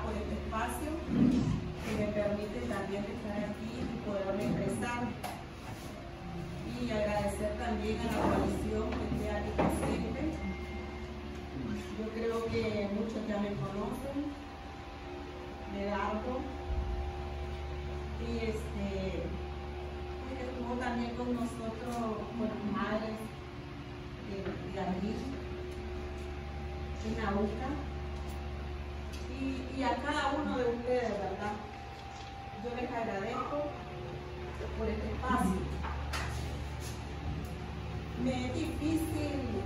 por este espacio que me permite también estar aquí y poderme expresar. Y agradecer también a la coalición que esté aquí presente. Yo creo que muchos ya me conocen, de largo. Y este, pues, estuvo también con nosotros, con las madres de, de abril, en Nauca y, a cada uno de ustedes, ¿verdad? Yo les agradezco por este espacio. Me es difícil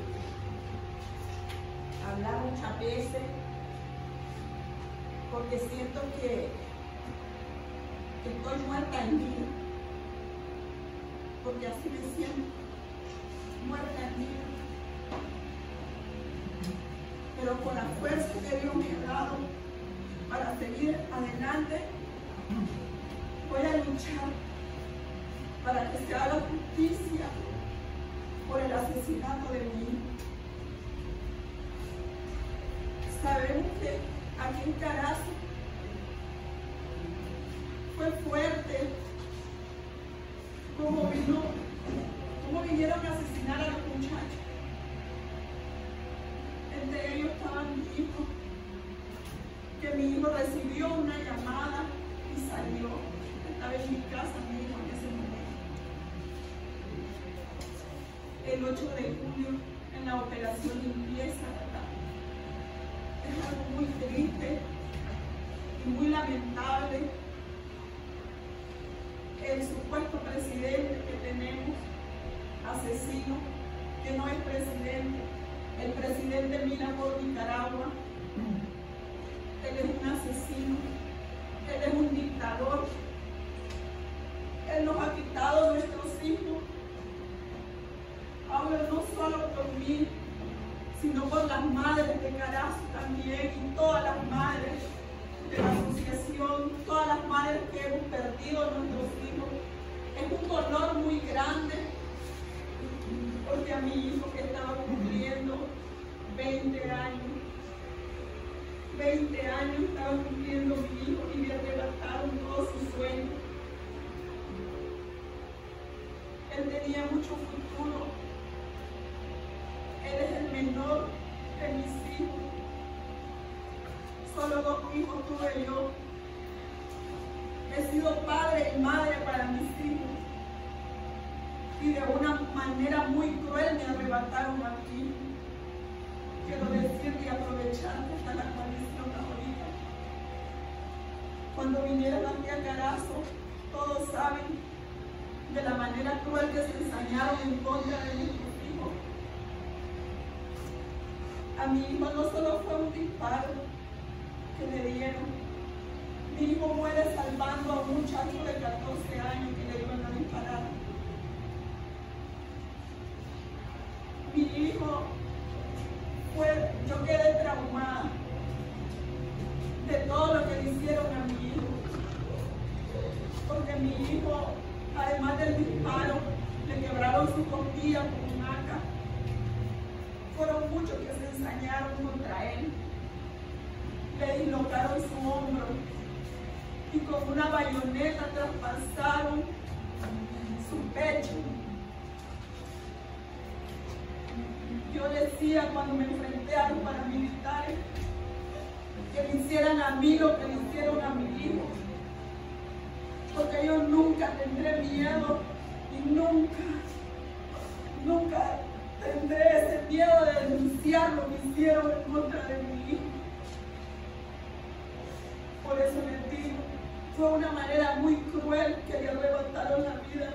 hablar muchas veces porque siento que, estoy muerta en mí, porque así me siento, muerta en mí. Pero con la fuerza que Dios me ha dado, para seguir adelante, voy a luchar para que se haga justicia por el asesinato de mi hijo. Sabemos que aquí en Carazo fue fuerte como vino, como vinieron a asesinar a los muchachos. Entre ellos estaban mis hijos que mi hijo recibió una llamada y salió. Estaba en mi casa mi hijo en ese momento. El 8 de julio, en la operación limpieza. Es algo muy triste y muy lamentable. El supuesto presidente que tenemos, asesino, que no es presidente, el presidente mira por Nicaragua, él es un asesino. Él es un dictador. Él nos ha quitado nuestros hijos. Ahora no solo por mí, sino por las madres de Carazo también y todas las madres de la asociación, todas las madres que hemos perdido a nuestros hijos. Es un dolor muy grande porque a mi hijo que estaba cumpliendo 20 años 20 años estaba cumpliendo mi hijo y me arrebataron todos sus sueños. Él tenía mucho futuro. Él es el menor de mis hijos. Solo dos hijos tuve yo. He sido padre y madre para mis hijos. Y de una manera muy cruel me arrebataron a mí. Quiero decir que aprovechar hasta la coalición ahorita. Cuando vinieron aquí a Carazo, todos saben de la manera cruel que se ensañaron en contra de nuestros hijos. A mi hijo no solo fue un disparo que le dieron, mi hijo muere salvando a un muchacho de 14 años que le iban a disparar. Mi hijo yo quedé traumada de todo lo que le hicieron a mi hijo. Porque mi hijo, además del disparo, le quebraron su costilla con un aca. Fueron muchos que se ensañaron contra él. Le dislocaron su hombro y con una bayoneta traspasaron su pecho yo decía cuando me enfrenté a los paramilitares que le hicieran a mí lo que le hicieron a mi hijo. Porque yo nunca tendré miedo y nunca, nunca tendré ese miedo de denunciar lo que hicieron en contra de mi hijo. Por eso les digo, fue una manera muy cruel que le arrebataron la vida.